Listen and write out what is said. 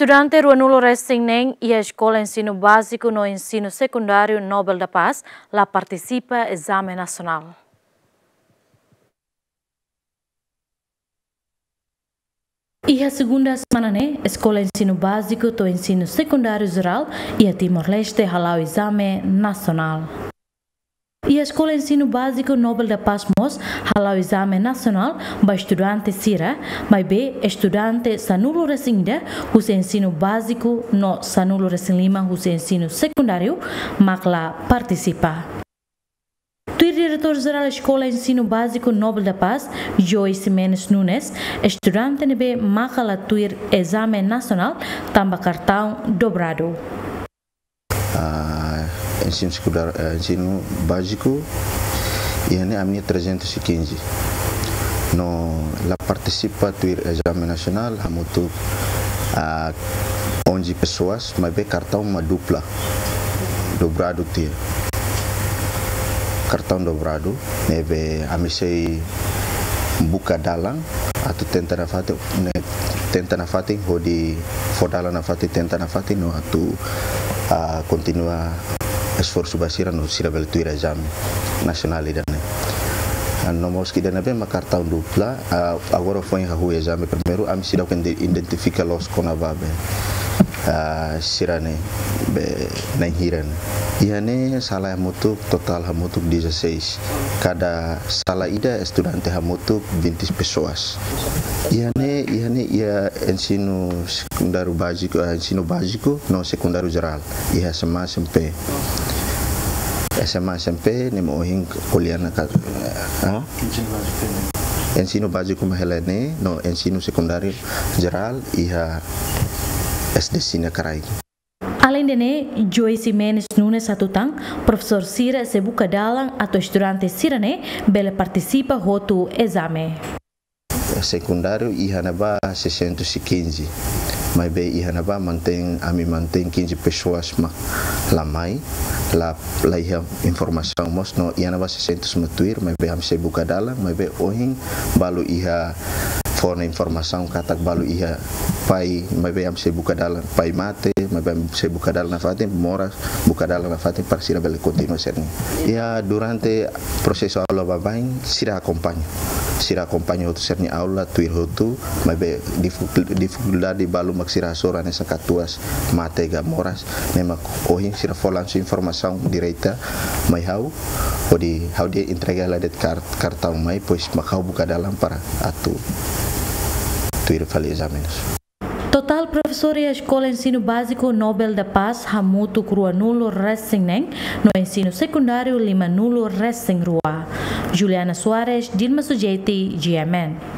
Estudante Ruanulo Racing Neng e a Escola Ensino Básico no Ensino Secundário Nobel da Paz lá participa exame nacional. E a segunda semana, né? Escola Ensino Básico do Ensino Secundário Geral e a Timor-Leste halau exame nacional. E a Escola Ensino Básico Nobel da Paz MOS halau exame nacional para estudante Sira, mas B estudante Sanulo Resinda, o ensino básico no Sanulo Resin Lima, o ensino secundário, makla participa. O diretor-geral da Escola Ensino Básico Nobel da Paz, Joyce Menes Nunes, estudante nebe makala tuir exame nacional, tamba cartão dobrado. Ensino secundário, ensino básico e a minha 315. No, lá participa do exame nacional, há muito a 11 pessoas, mas bem cartão uma dupla, dobrado tia. Cartão dobrado, neve a missei buka dalang atau tenta na fati ne tenta na fati hodi fodala na fati tenta na fati no atu uh, continua esforço basira no sira bel tuira exame nacional ida né nomos que dana bem uma cartão dupla agora foi em rua exame primeiro a missão que identifica los conababe uh, sirane be nang hiran. Iane salah hamutuk total hamutuk 16 cada sala ida estudante hamutuk 20 pessoas Iane iane ia ensino secundário básico ensino básico não secundário geral ia sama SMP SMA SMP ni mo hing kuliah na ka ha ensino básico mahelene no ensino secundário geral iha SD Sina Karai Além de né, Joyce Menes Nunes Atutang, professor Sira Sebuka Dalang atau estudante Sira né, bela participa roto exame. Secundário ihanaba 615. Mas bem ihanaba mantém a me mantém 15 pessoas ma lamai. La la iha informação mos no ihanaba 600 matuir mas bem am Sebuka Dalang mas bem ohin balu iha fona informação katak balu iha pai mas bem am Sebuka Dalang pai mate mas bem se buka dalam nafate mora buka dalam nafate para sira bele continua serni. Durante processo aula babain sira acompanho sira acompanho outro serni aula tuir hotu mas be dificuldade balu mak sira sora nessa catuas matega moras. Nema ohin sira folansu informação direita mai hau odi hau dia entrega la det kart cartão mai pois makau buka dalam para atu tuir fali examenos Total professor e a Escola Ensino Básico Nobel da Paz Hamutu Crua Nulo Racing no ensino secundário Lima Nulo Racing Rua. Juliana Soares, Dilma Sujeiti, GMN.